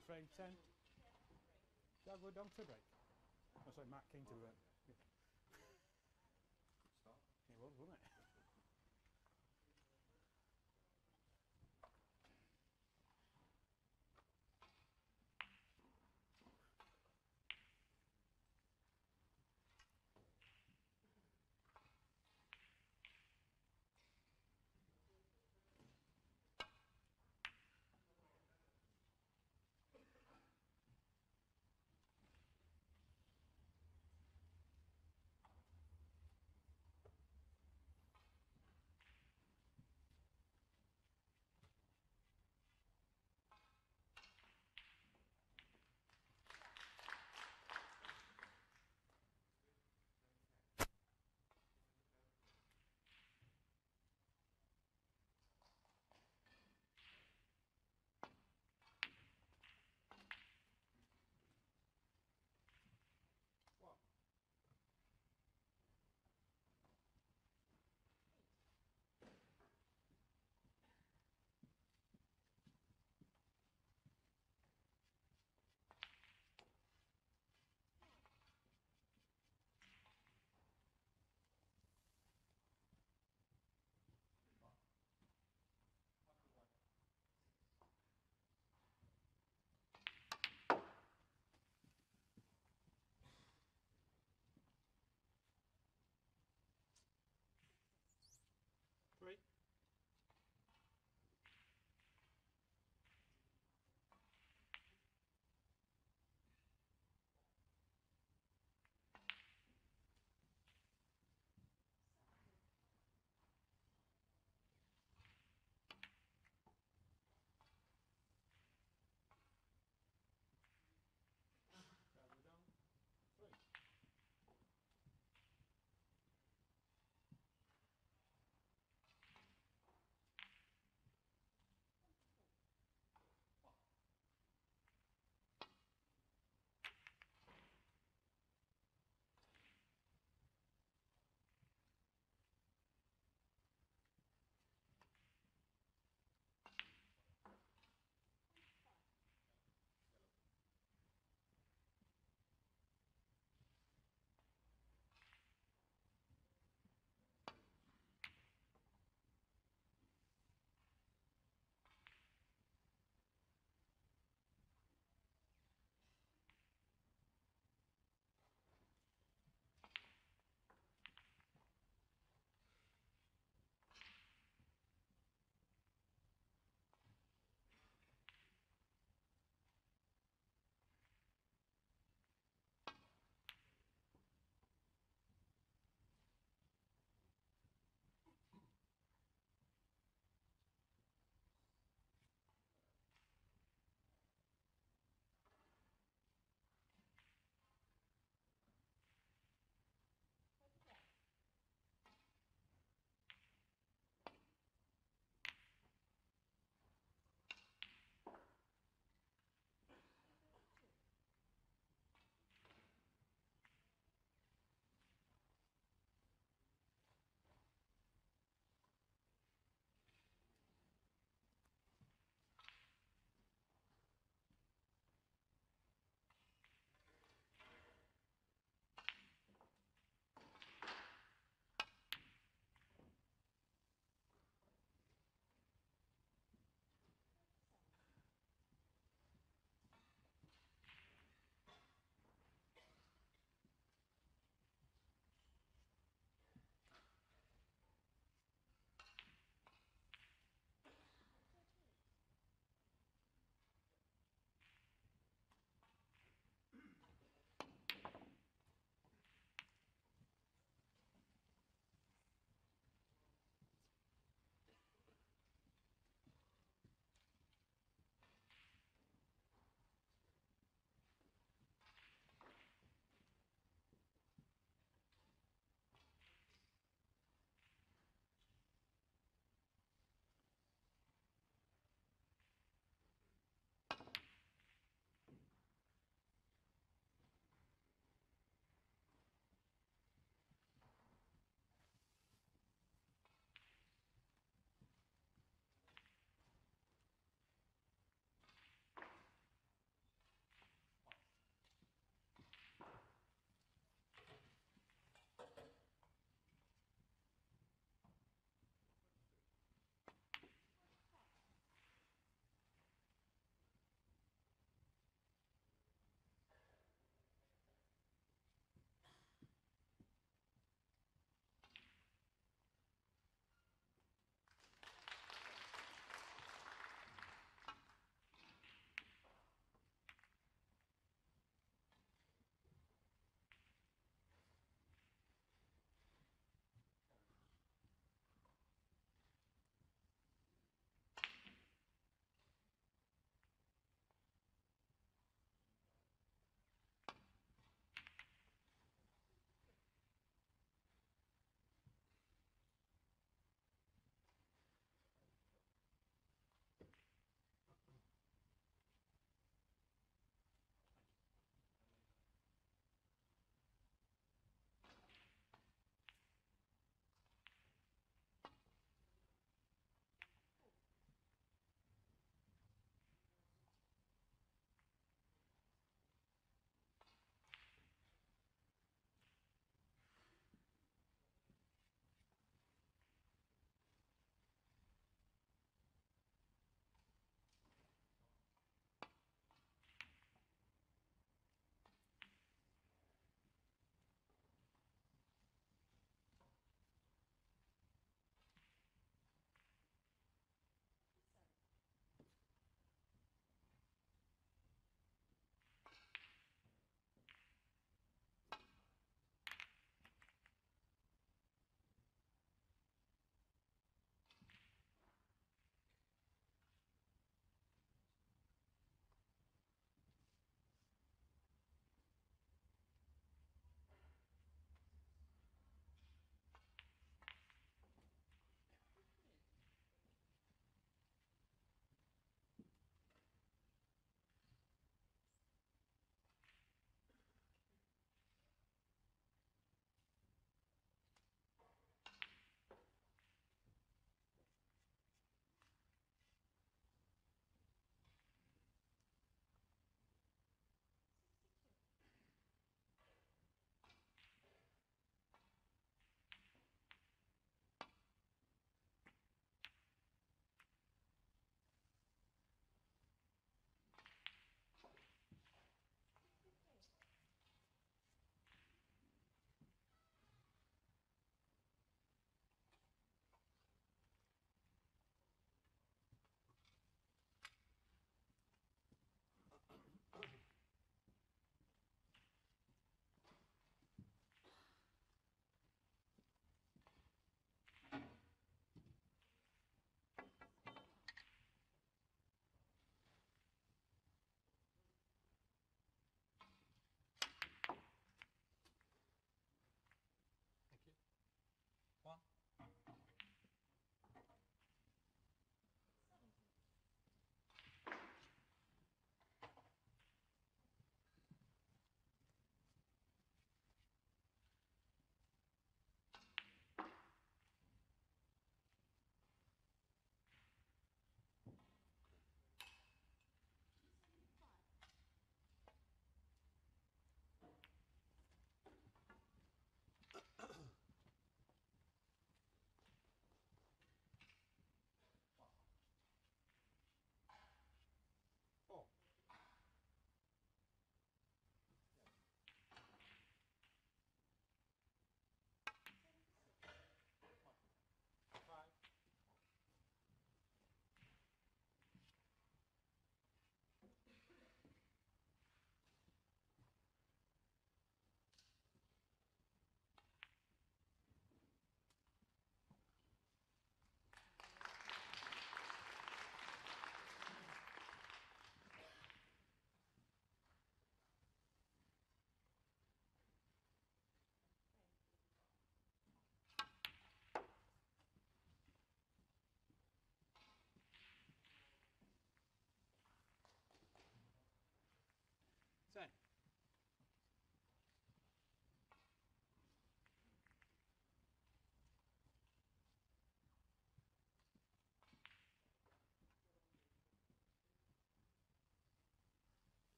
frame 10. Xiao Guodong to break? Oh, sorry, Mark King to it.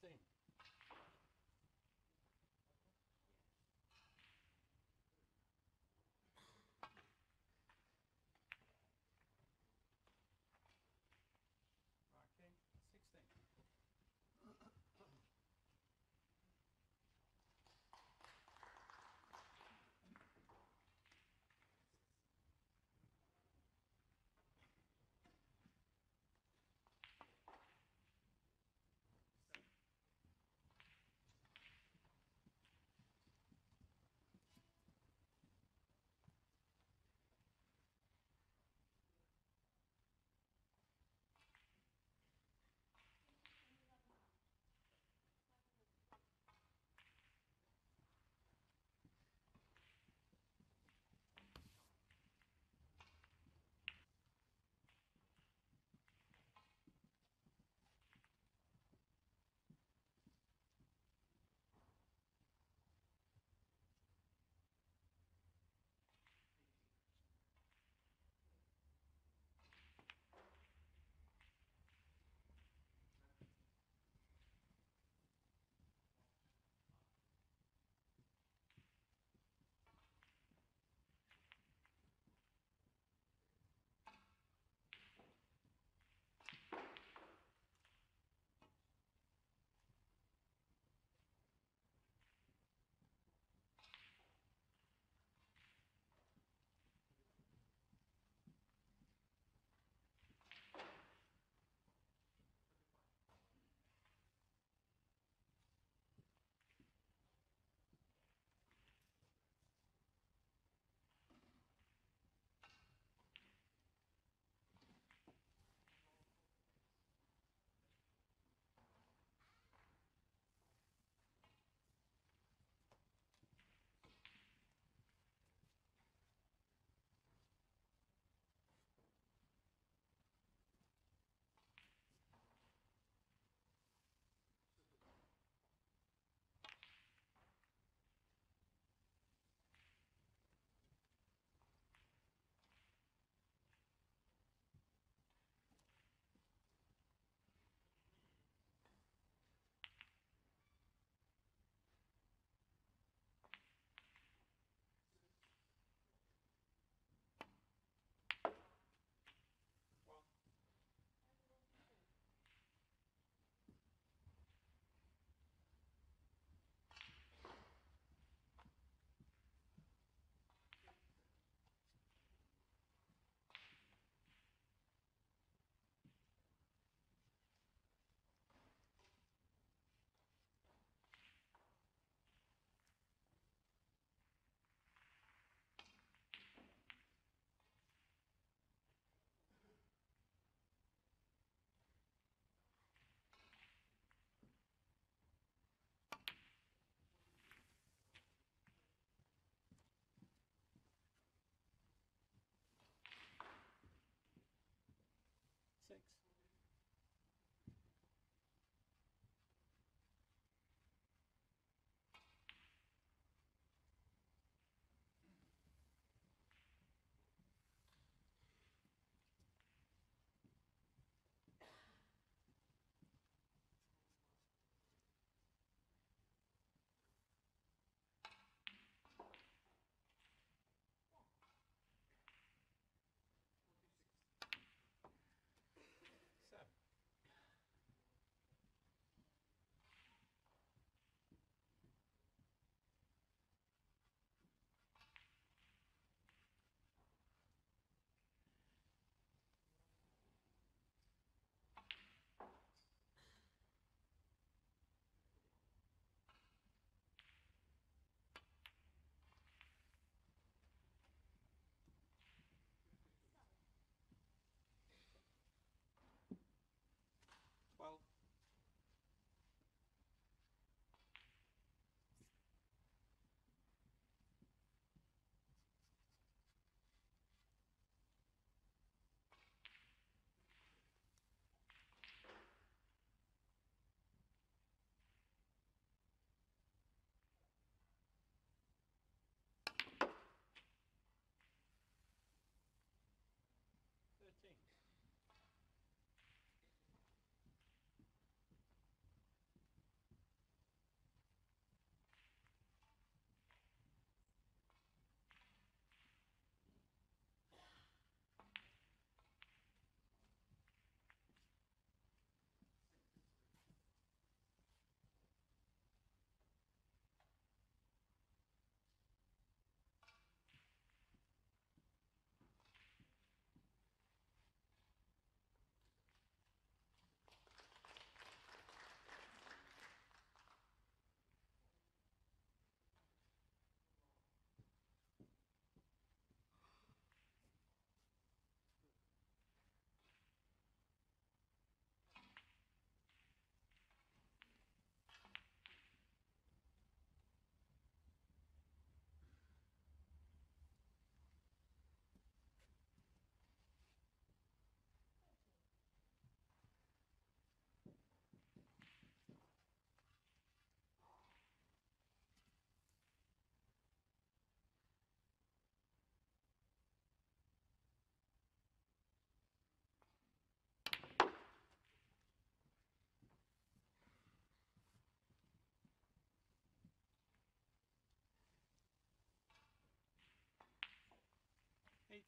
16.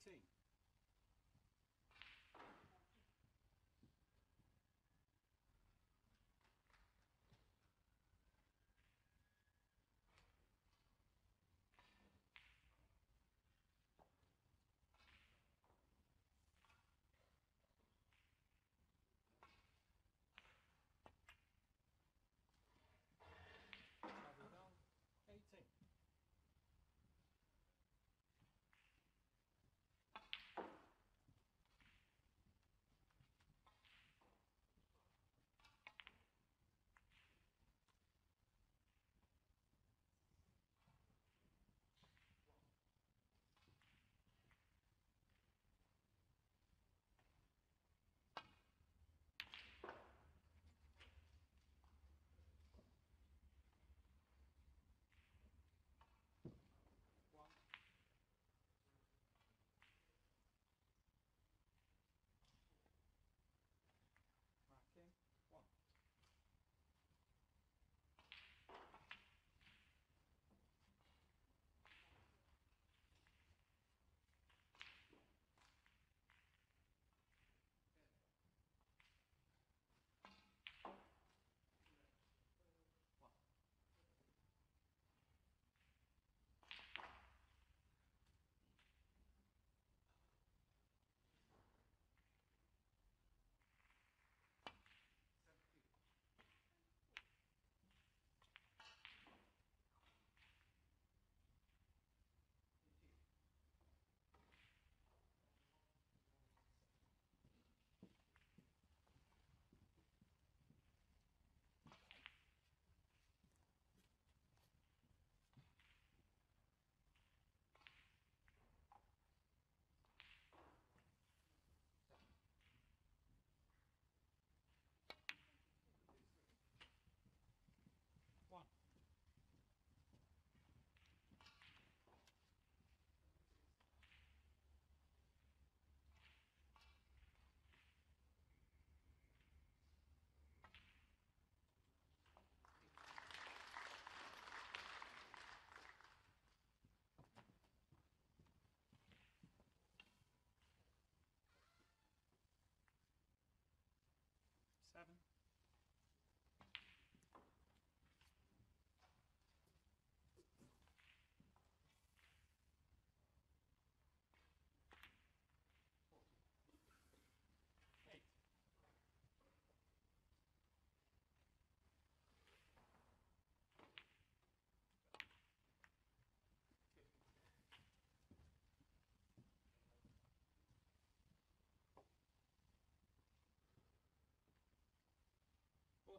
18.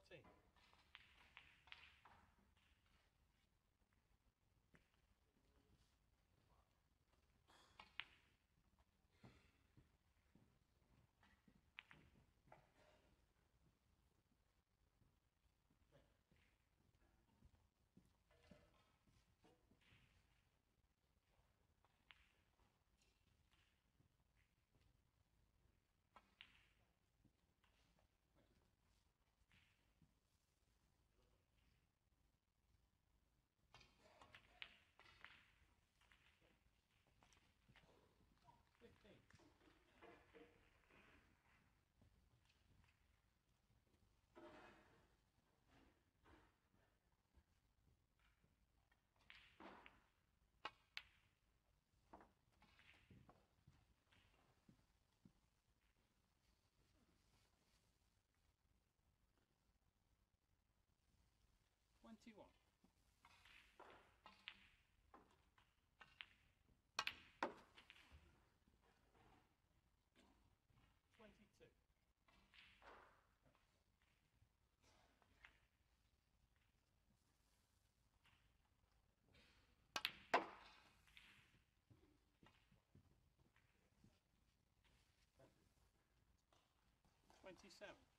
Fourteen. 51. Twenty-two. Twenty-seven.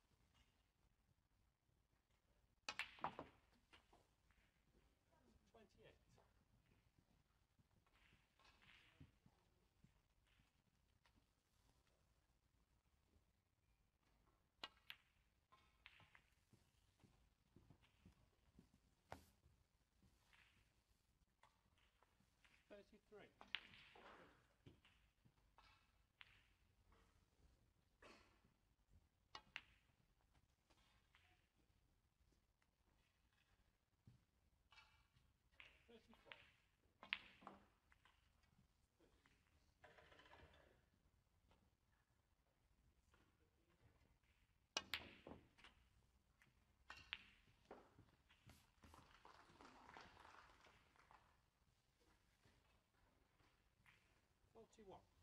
Forty-one. Forty-three.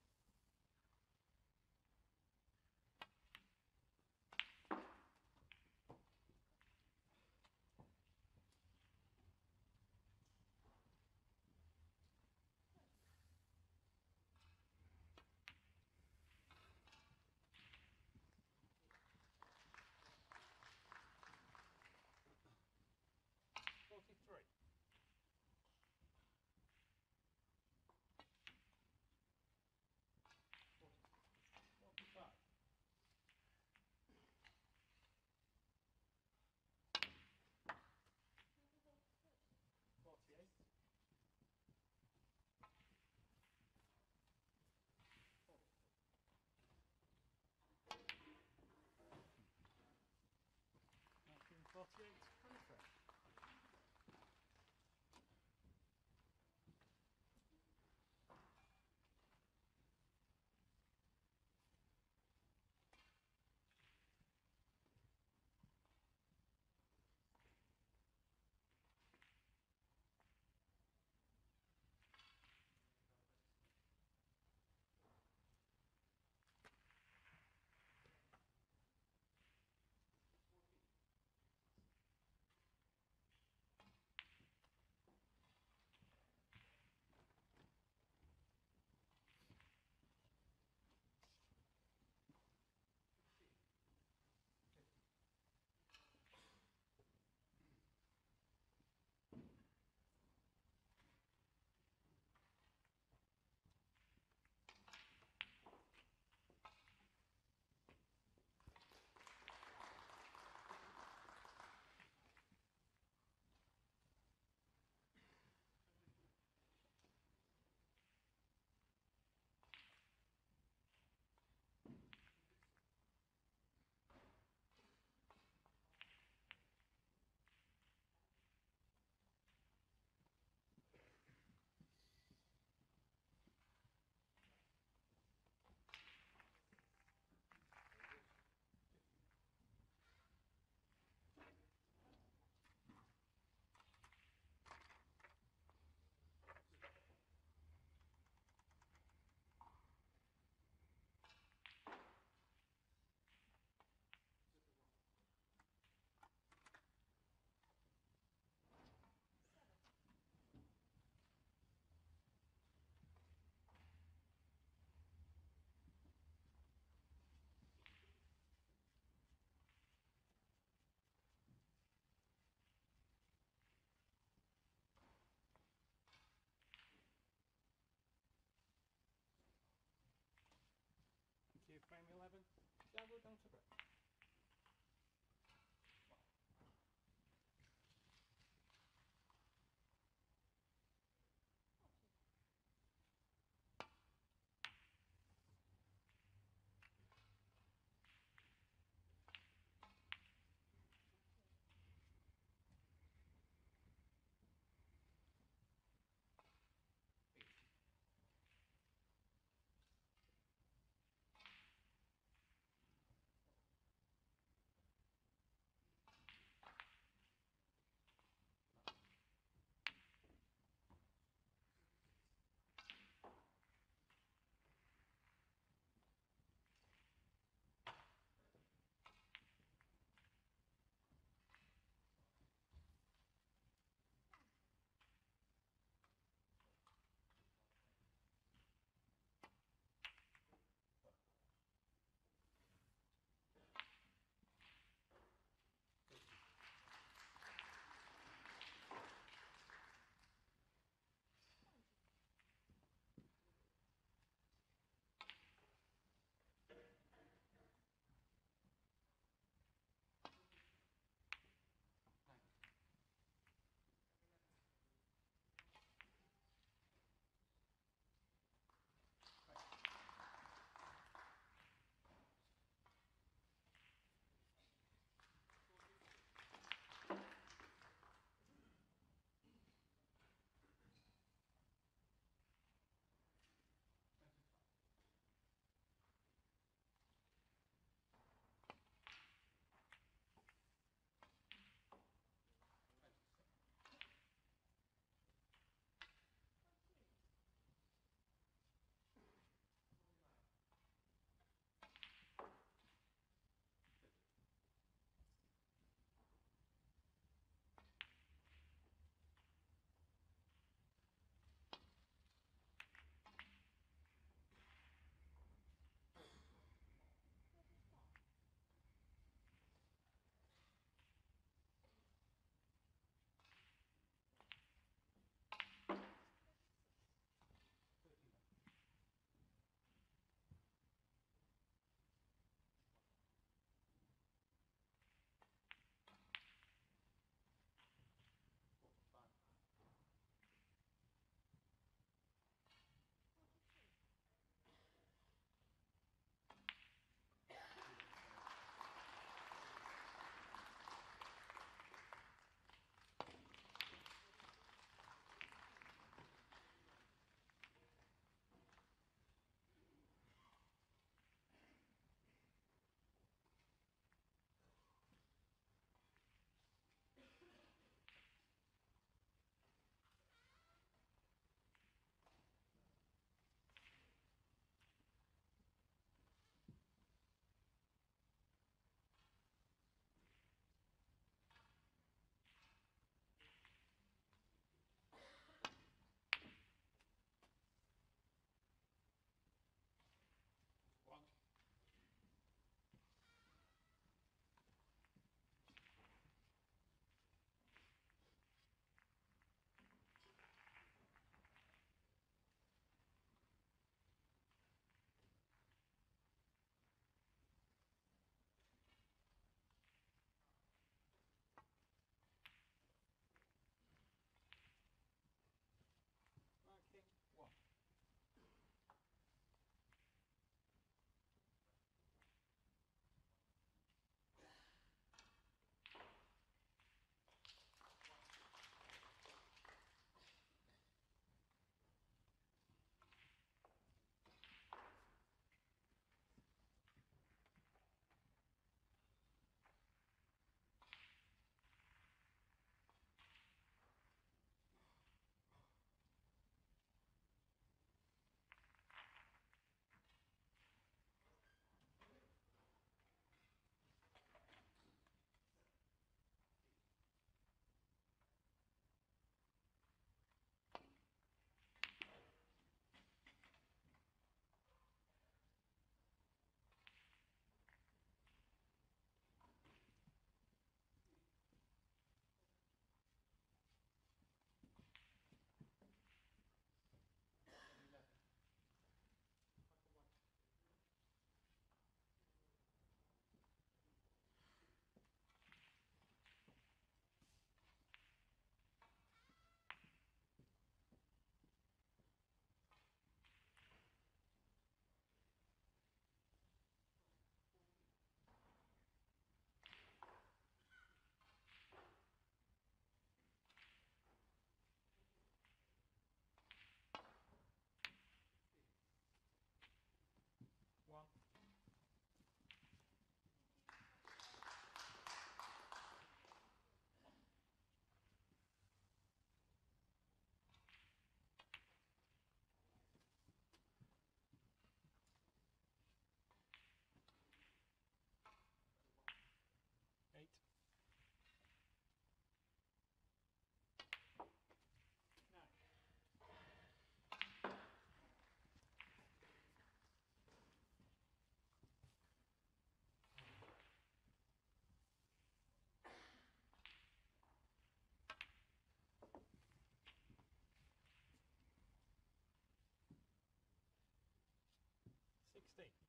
Sixteen.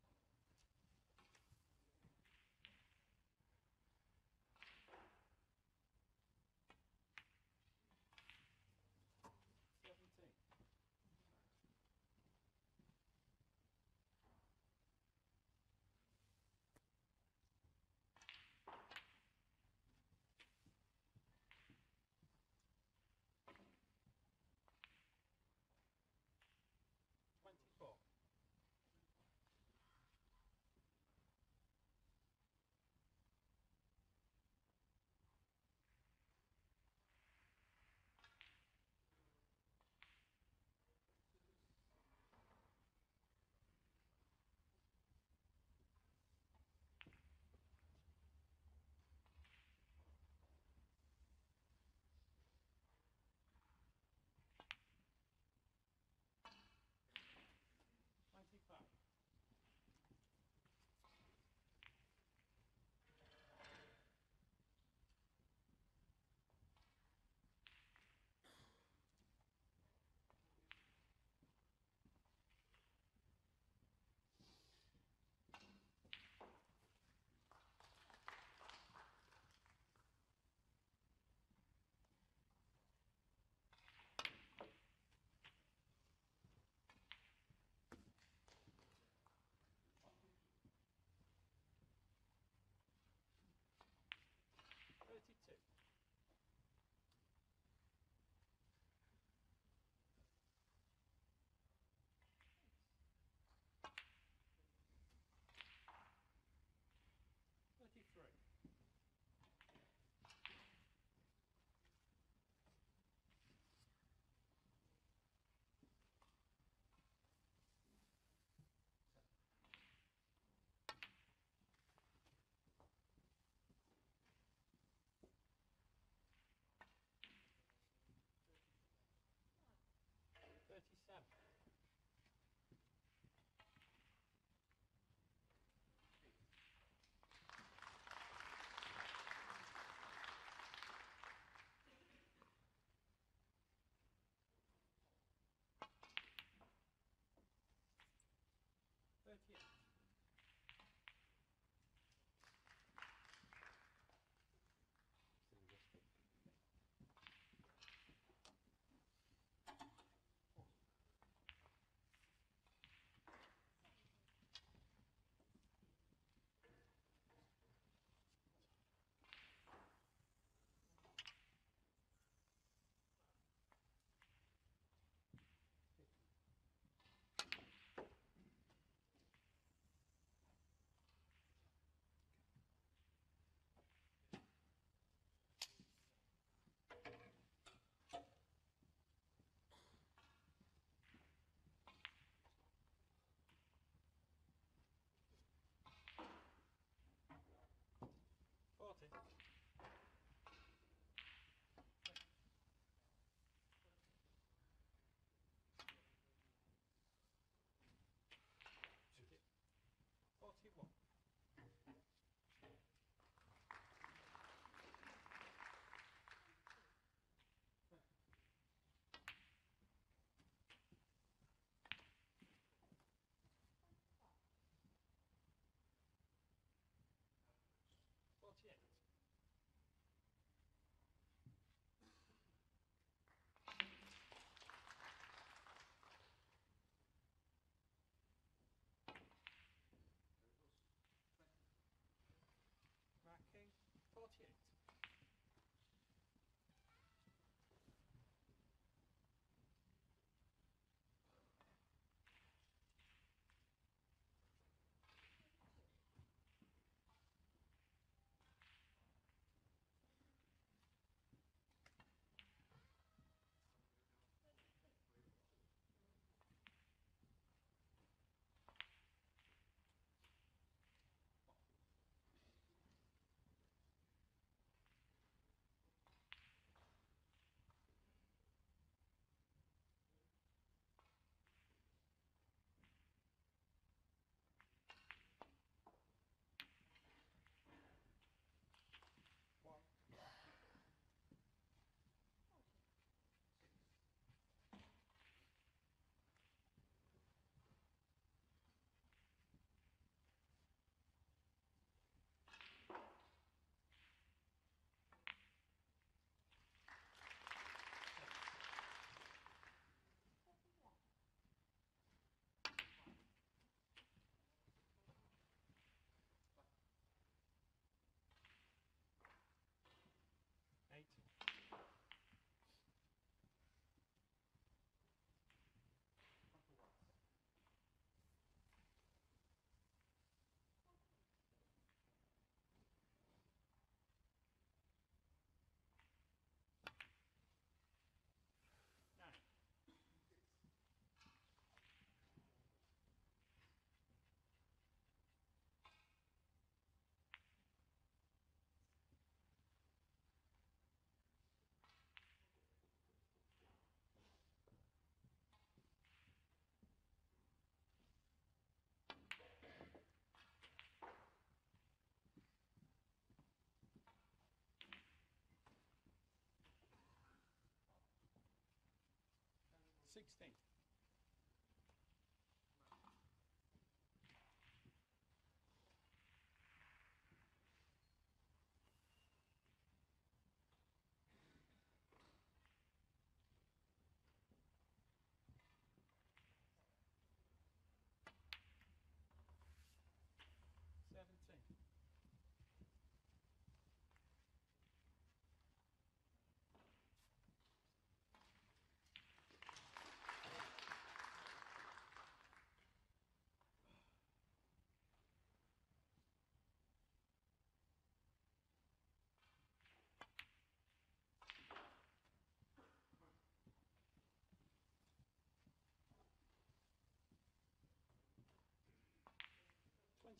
16.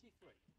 63.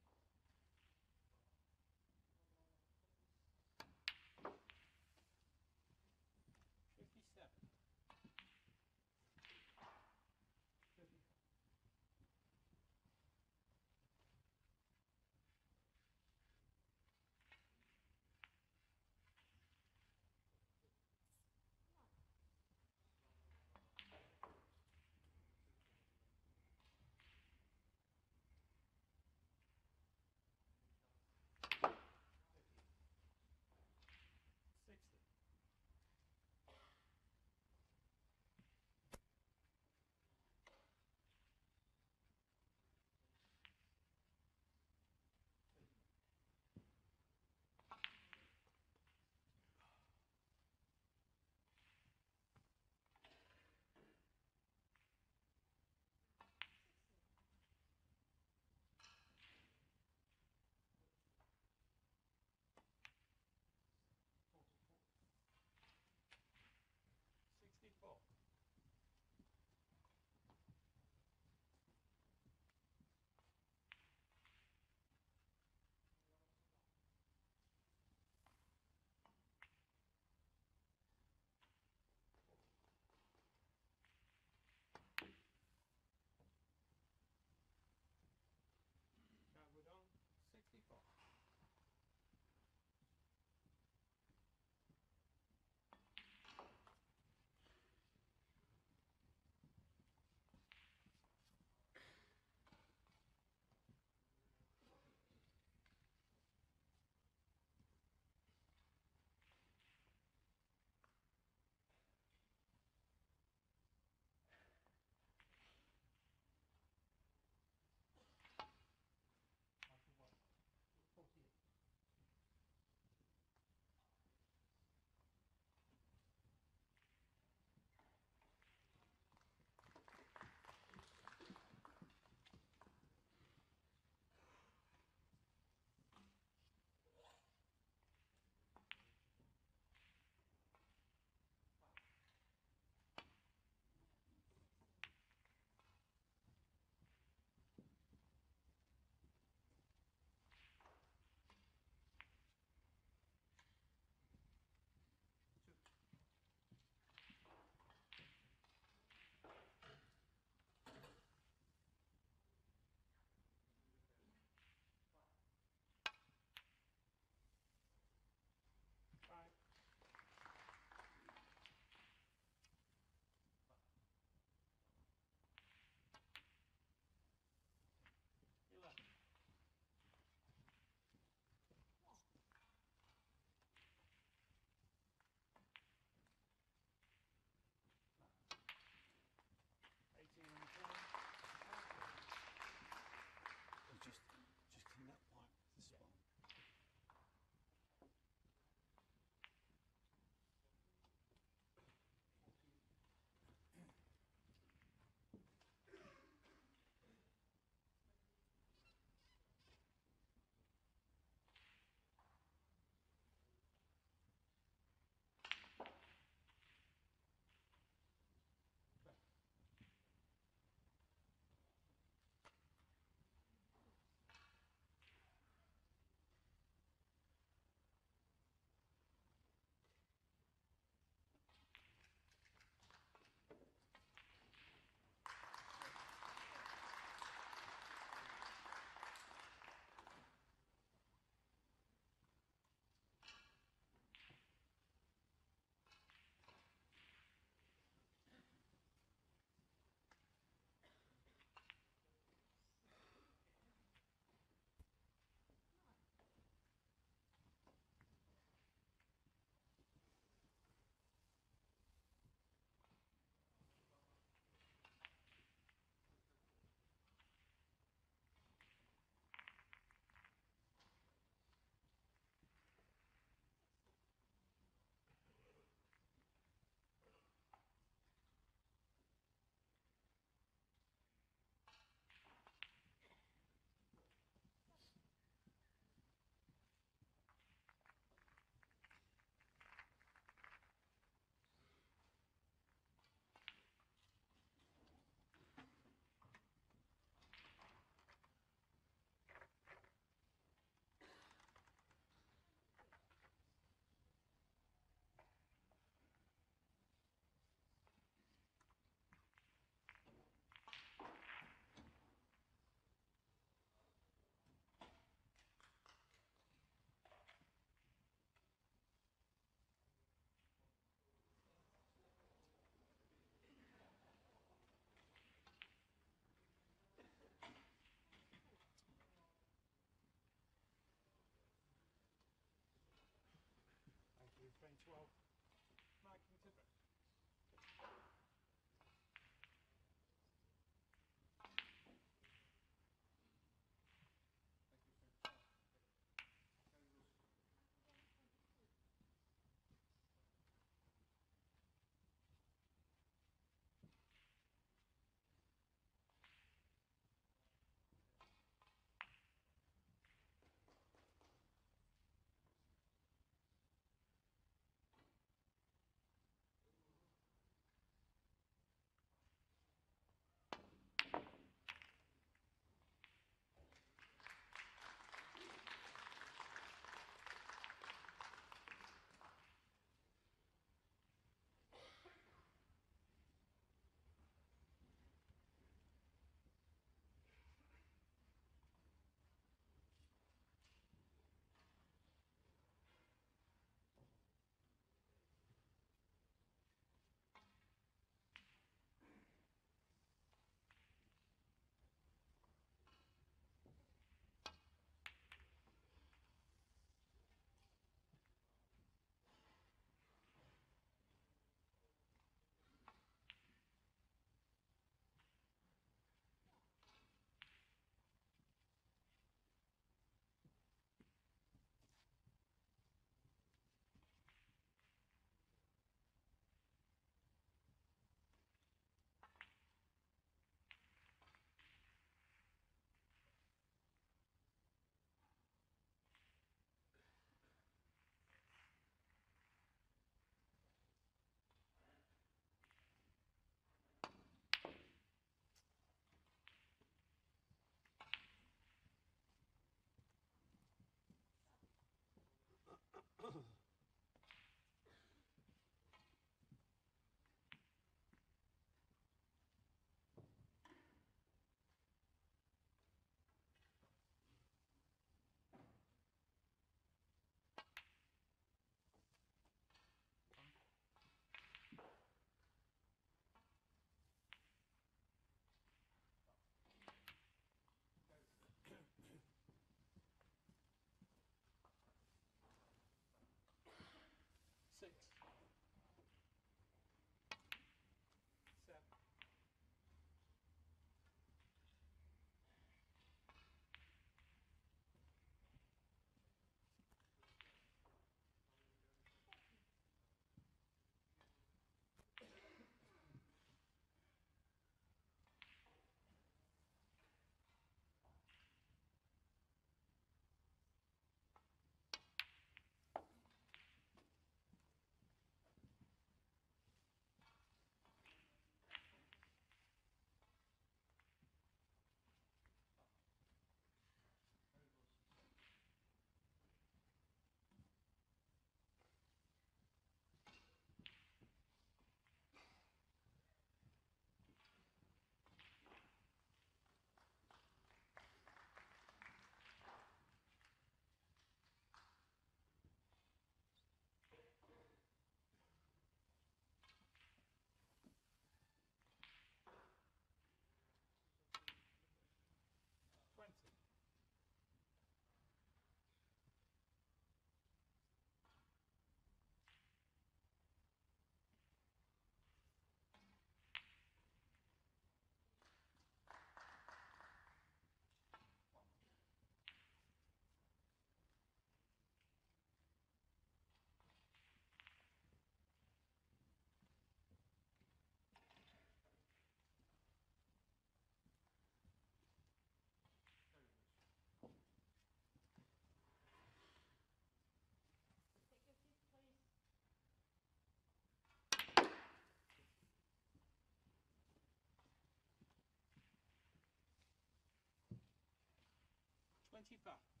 25.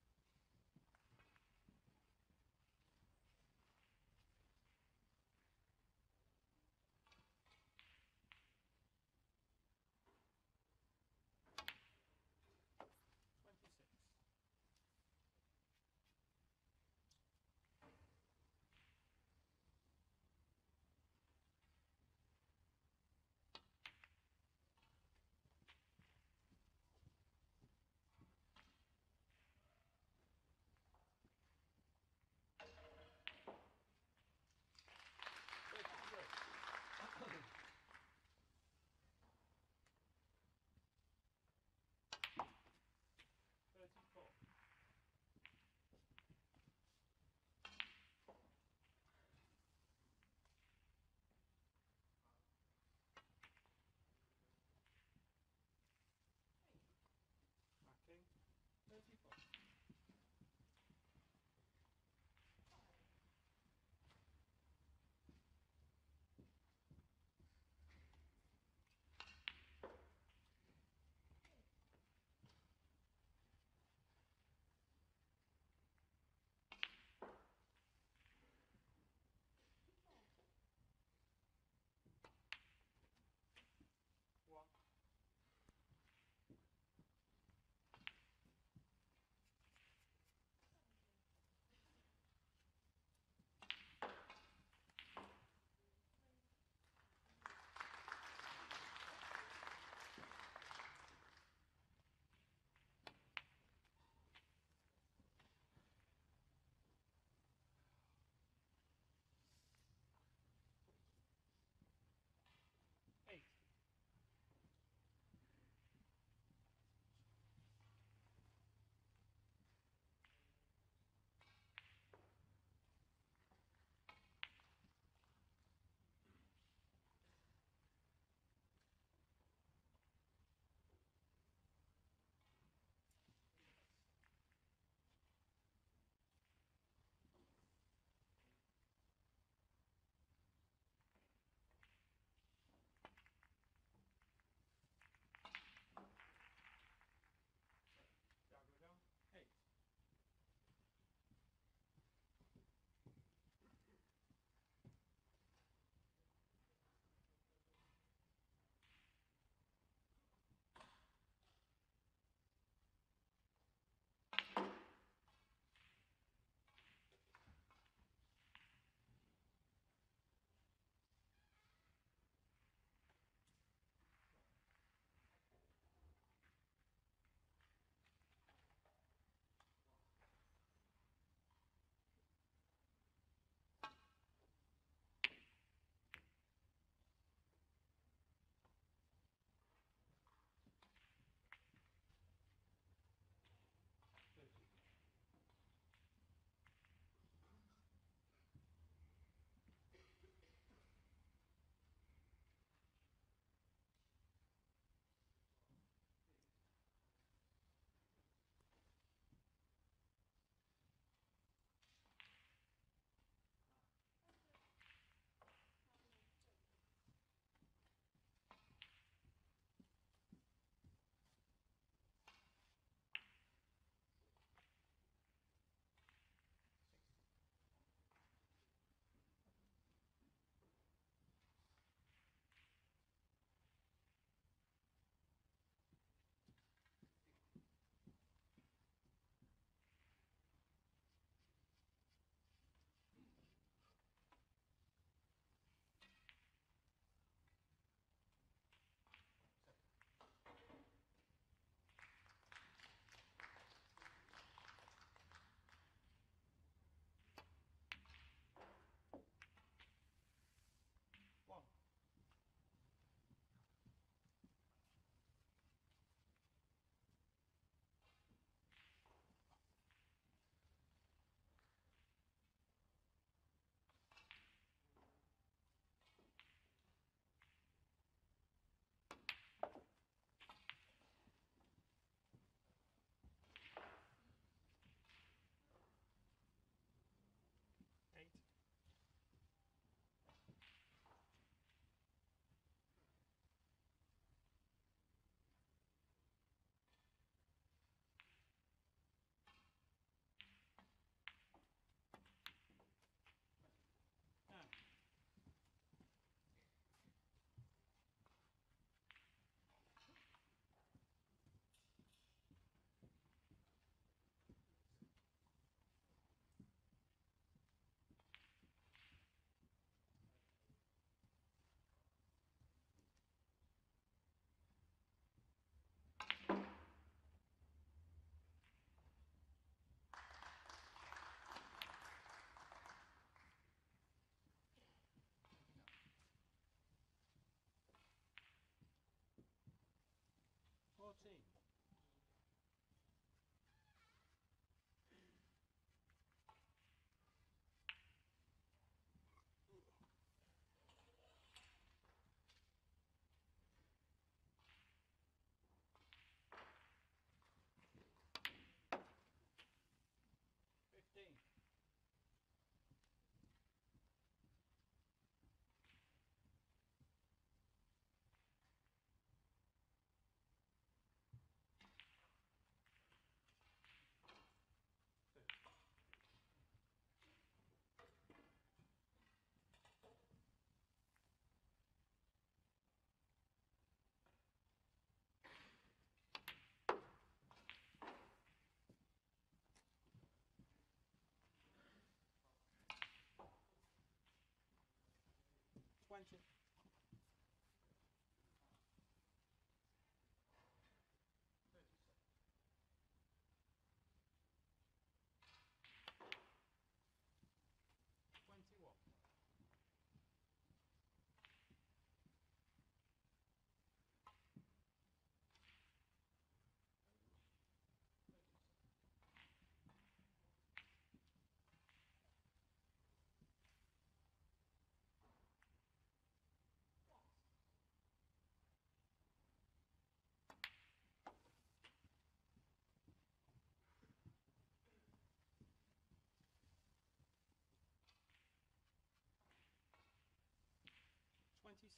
Twenty. Twenty-one.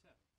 Twenty-seven.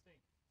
16.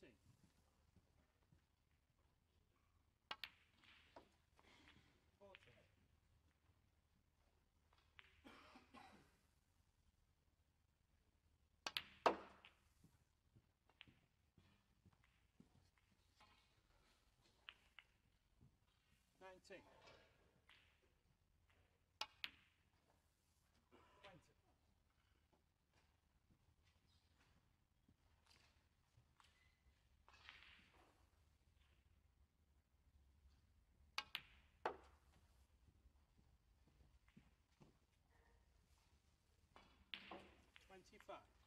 13. Fourteen. Nineteen. 35.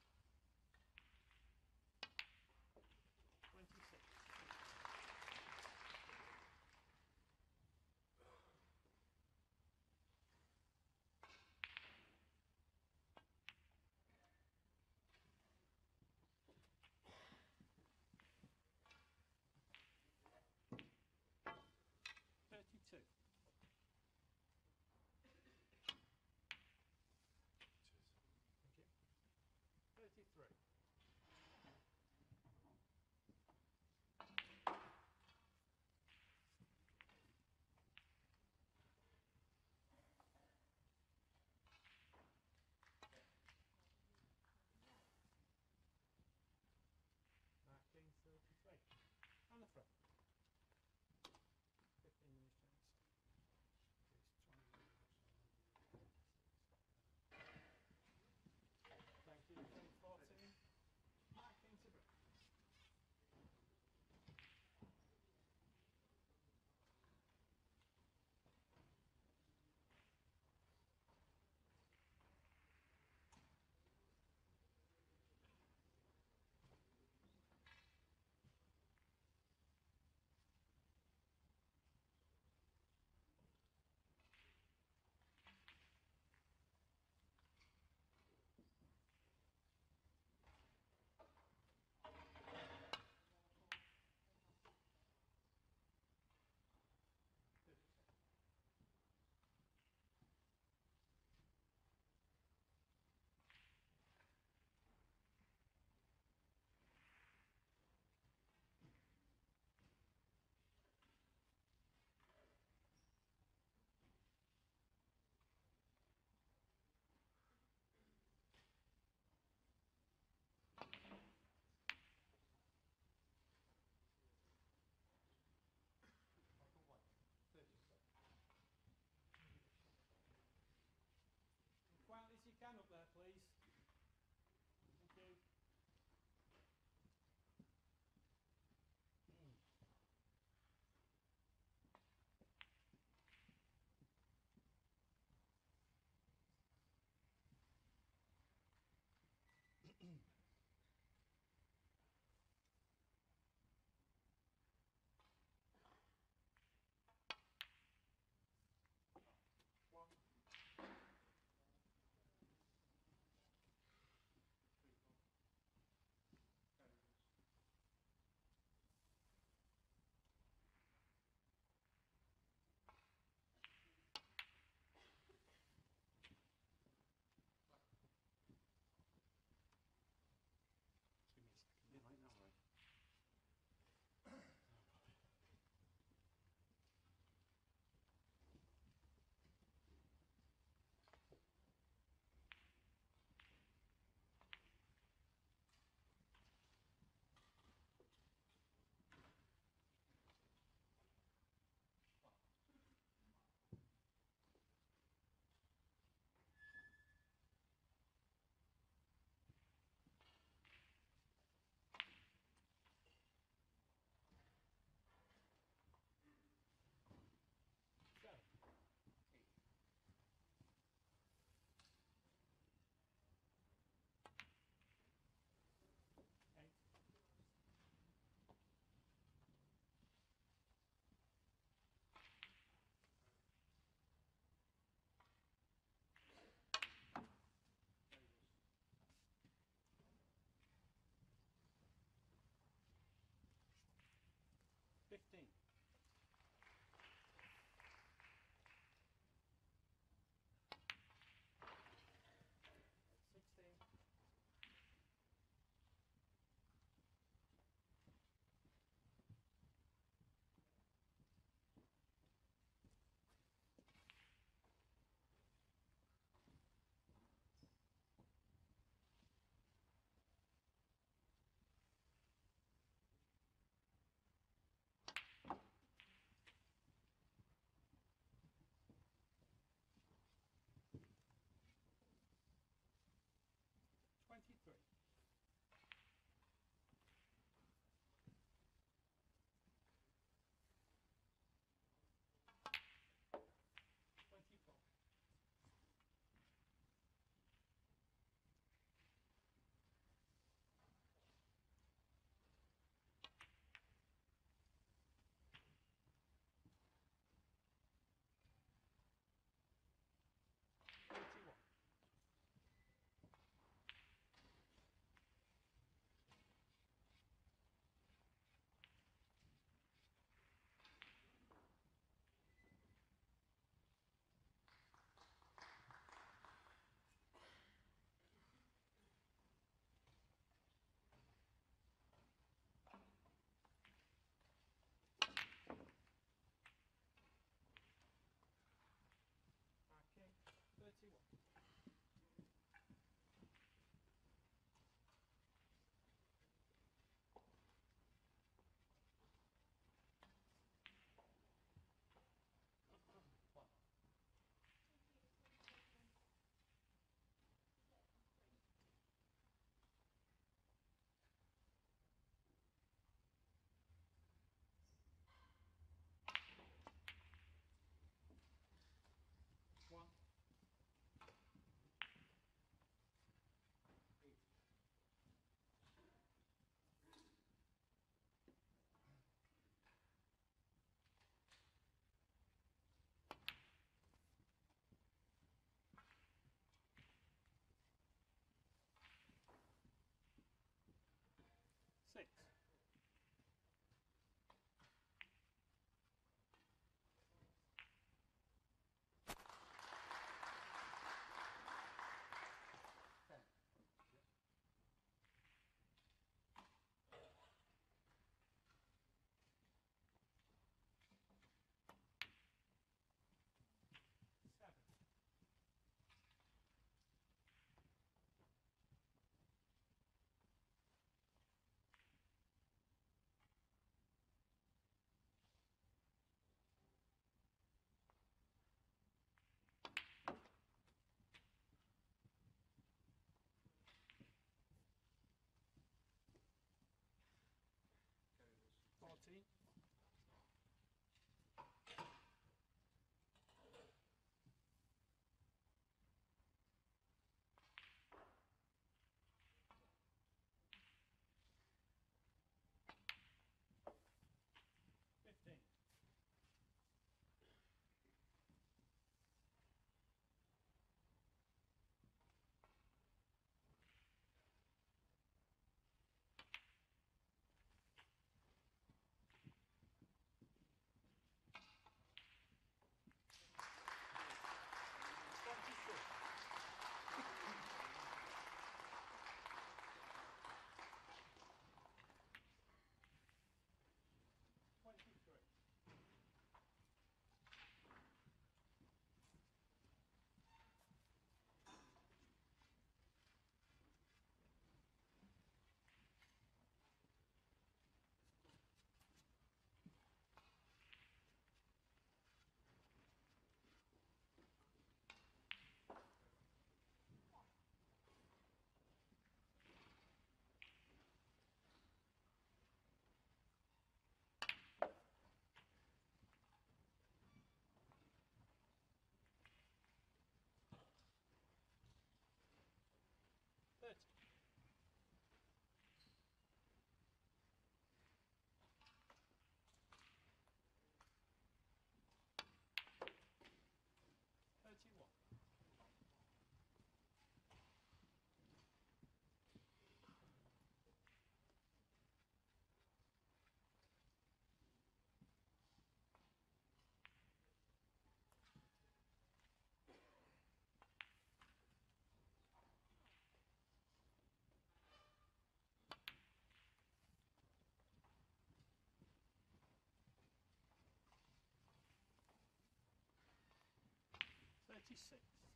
36.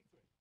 Sixty-three.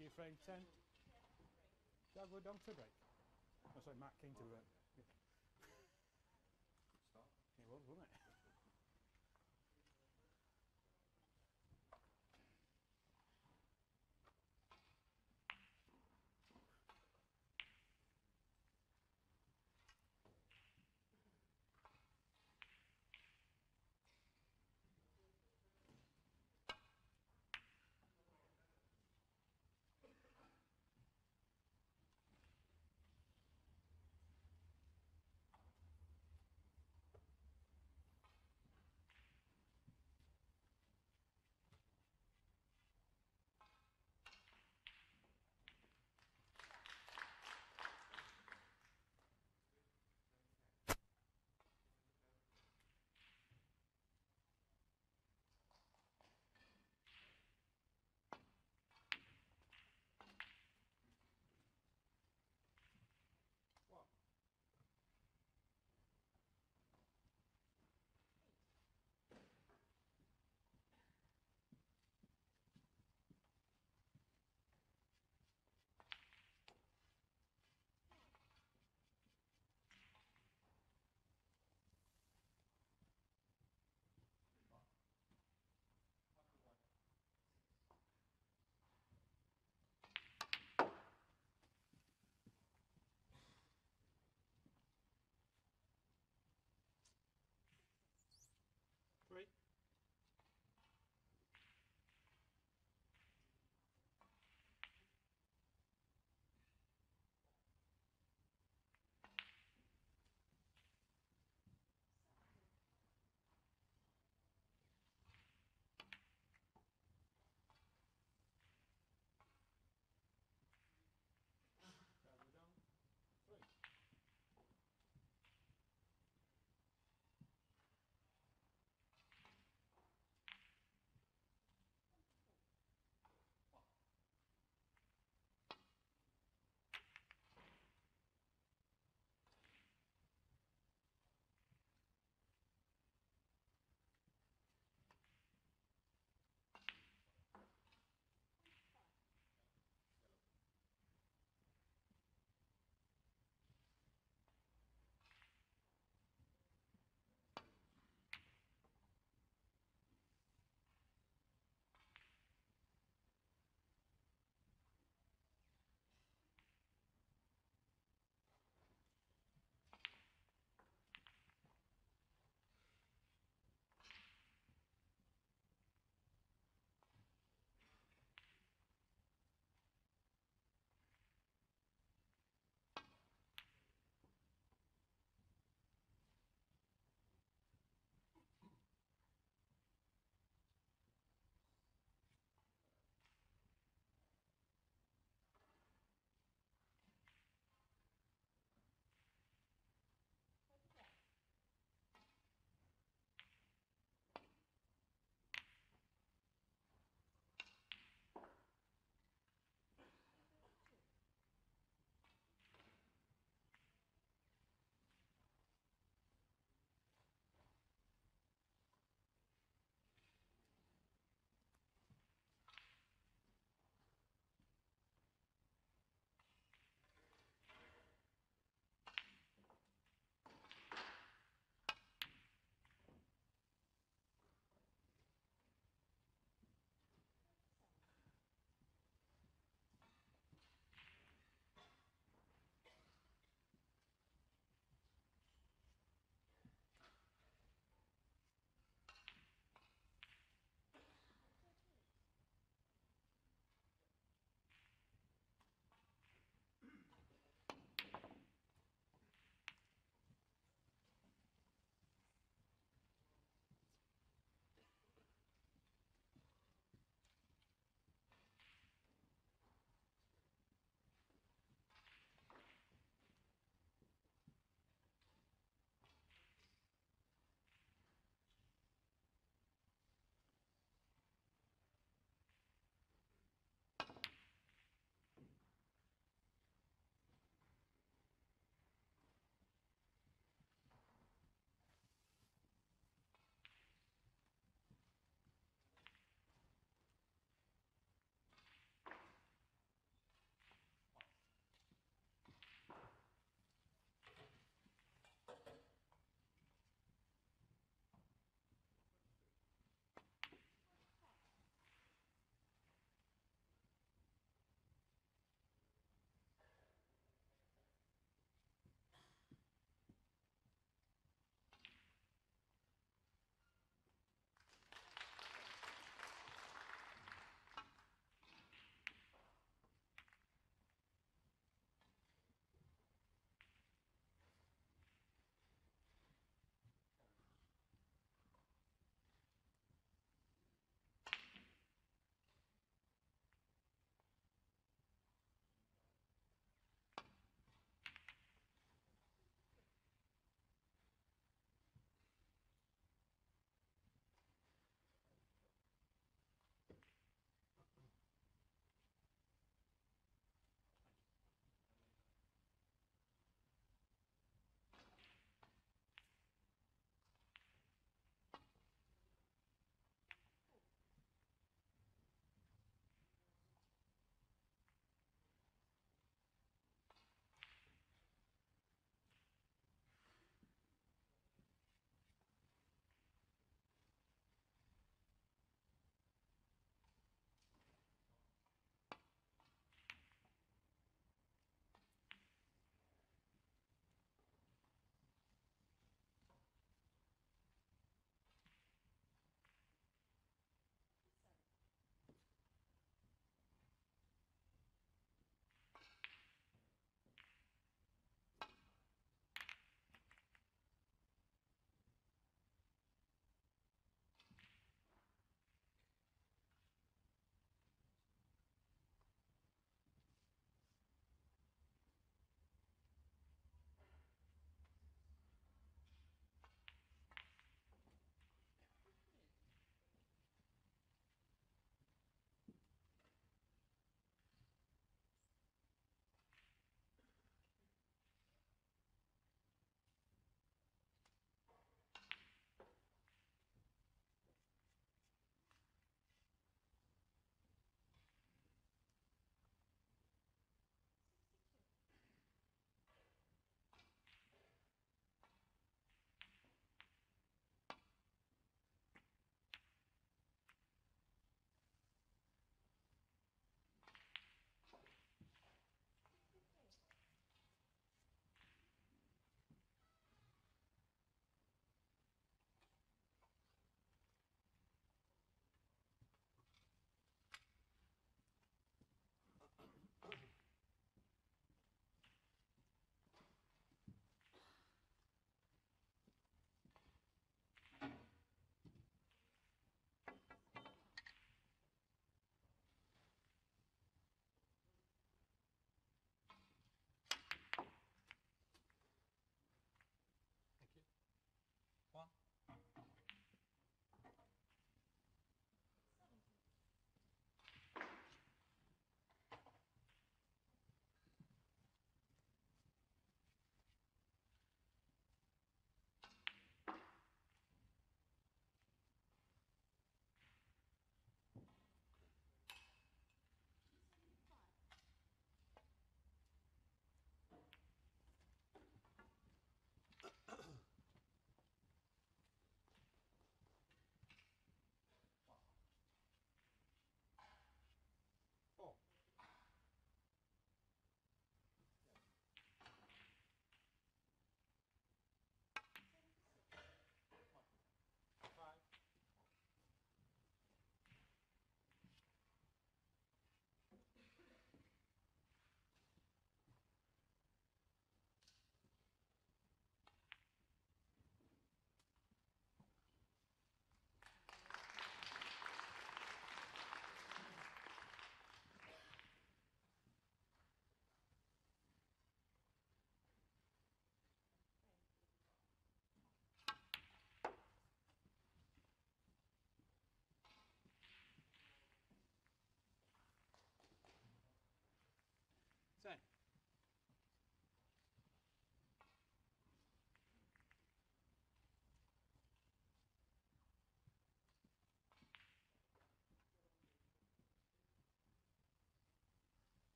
You afraid, Ten? Shall I go down to break? Oh, sorry, Matt came to it.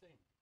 16.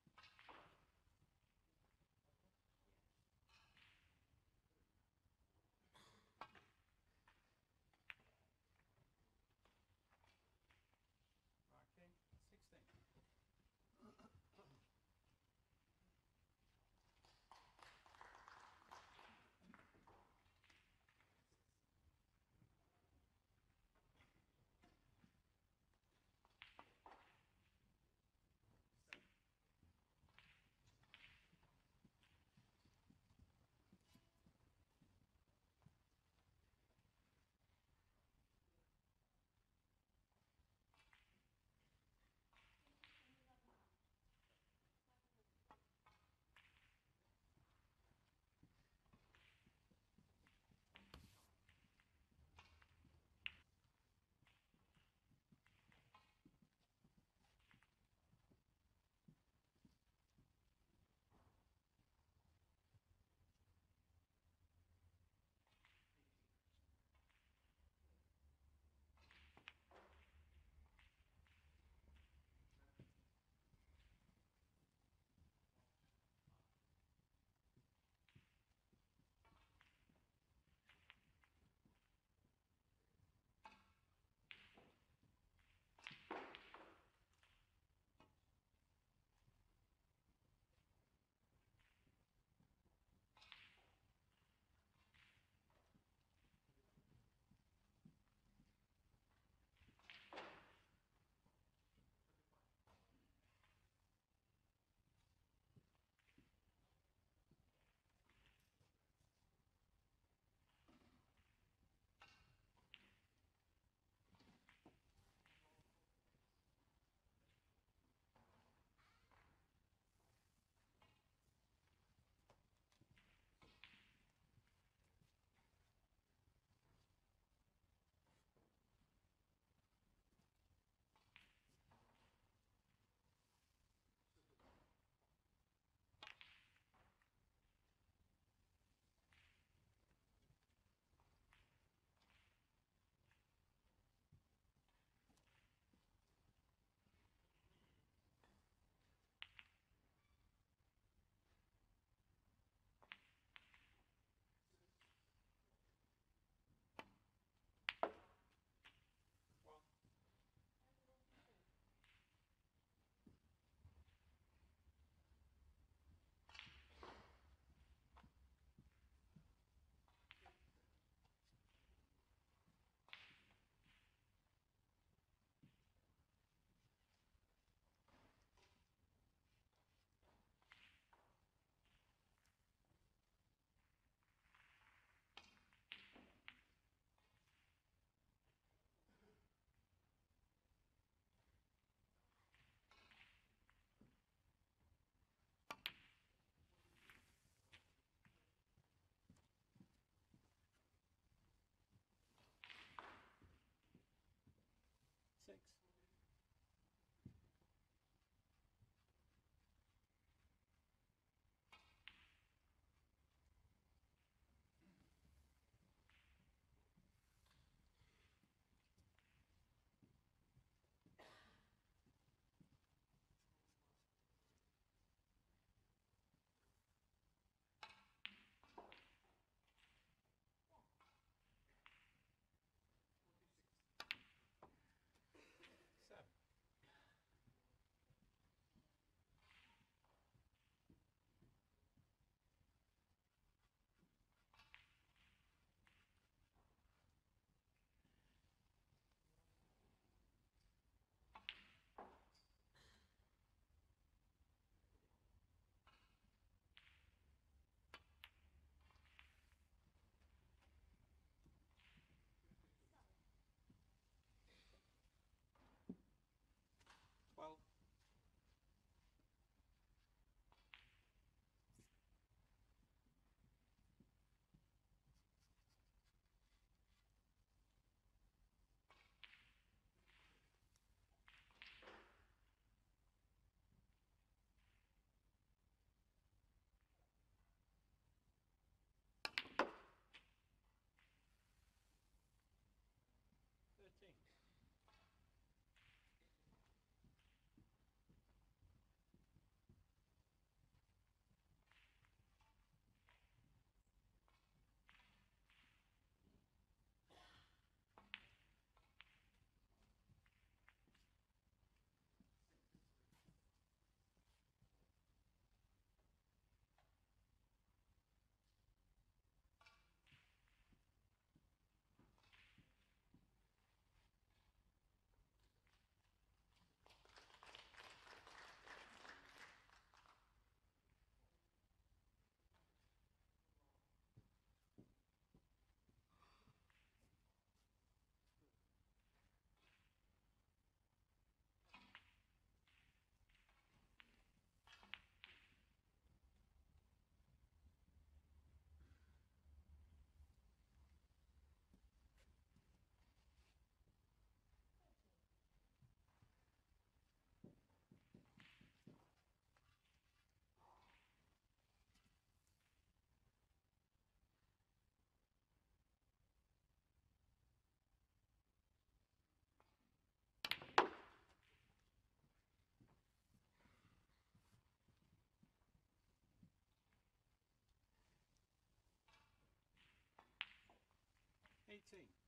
18.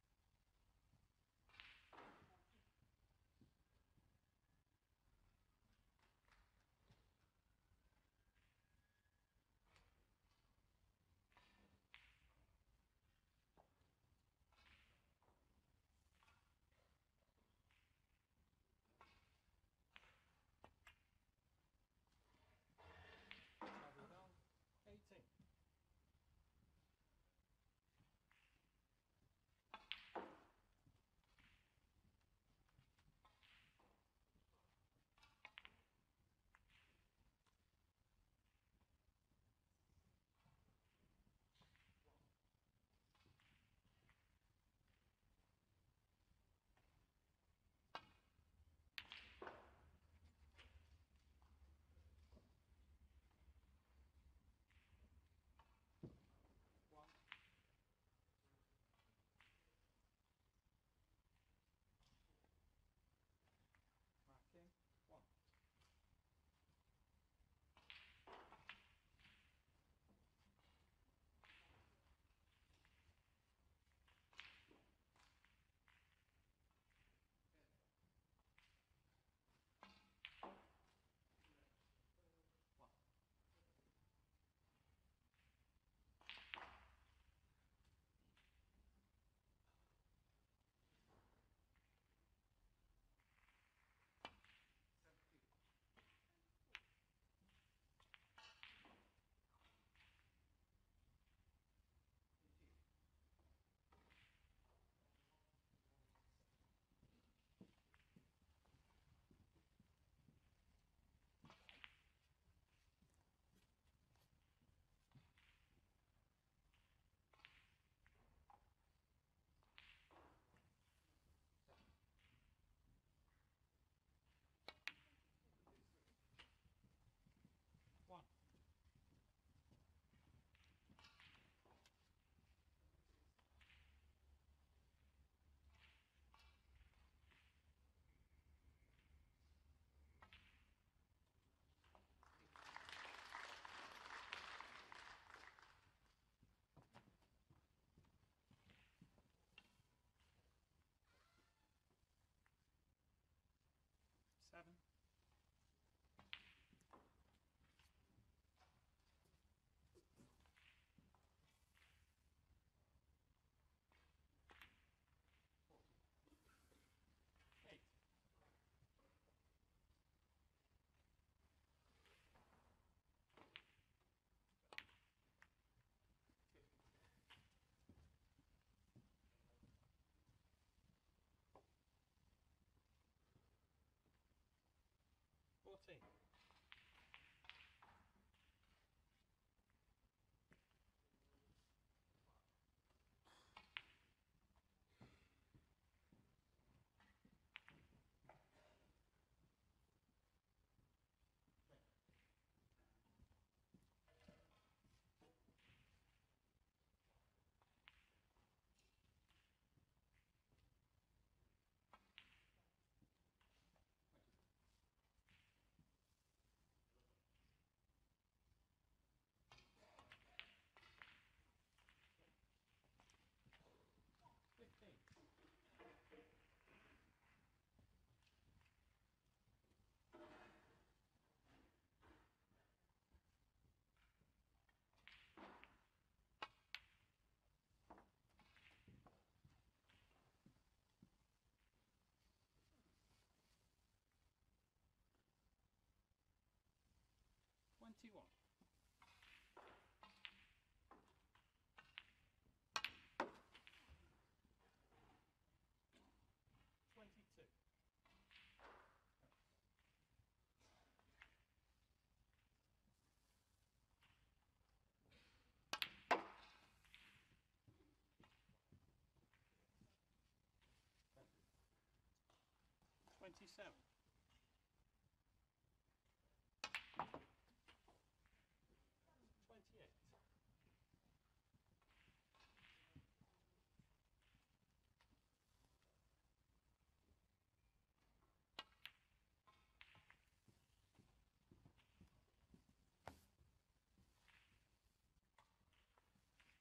Fourteen. 27. Twenty-eight.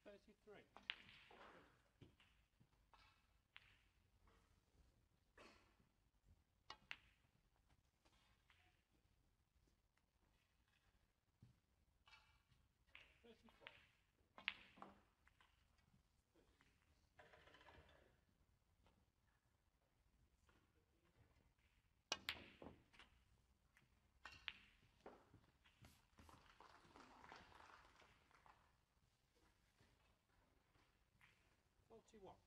Thirty-three. Want?